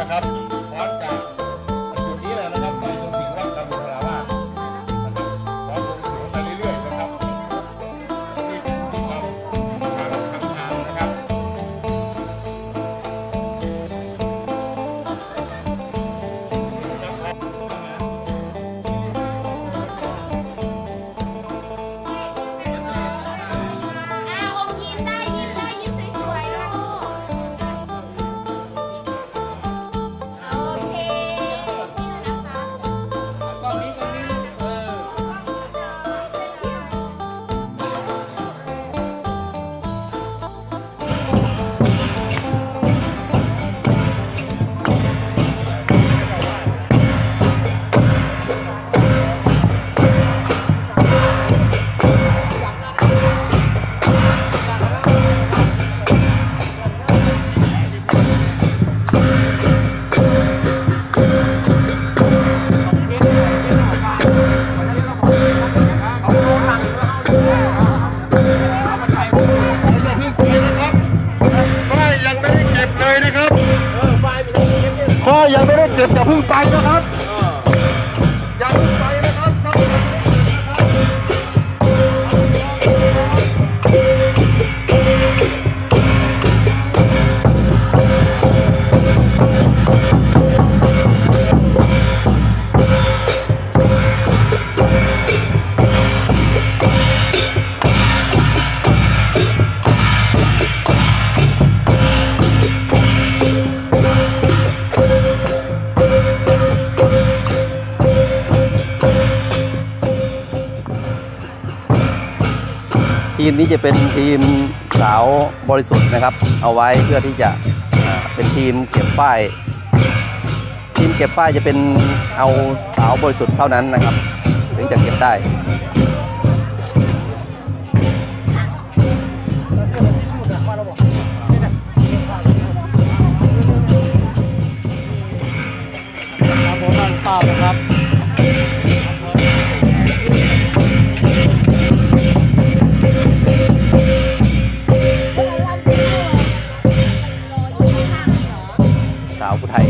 enough. ยังไม่ได้เก็บจะเพิ่งไปนะครับ ทีมนี้จะเป็นทีมสาวบริสุทธิ์นะครับ เอาไว้เพื่อที่จะเป็นทีมเก็บป้าย ทีมเก็บป้ายจะเป็นเอาสาวบริสุทธิ์เท่านั้นนะครับ ถึงจะเก็บได้ครับผมนั่นป้าครับ tạo của thầy.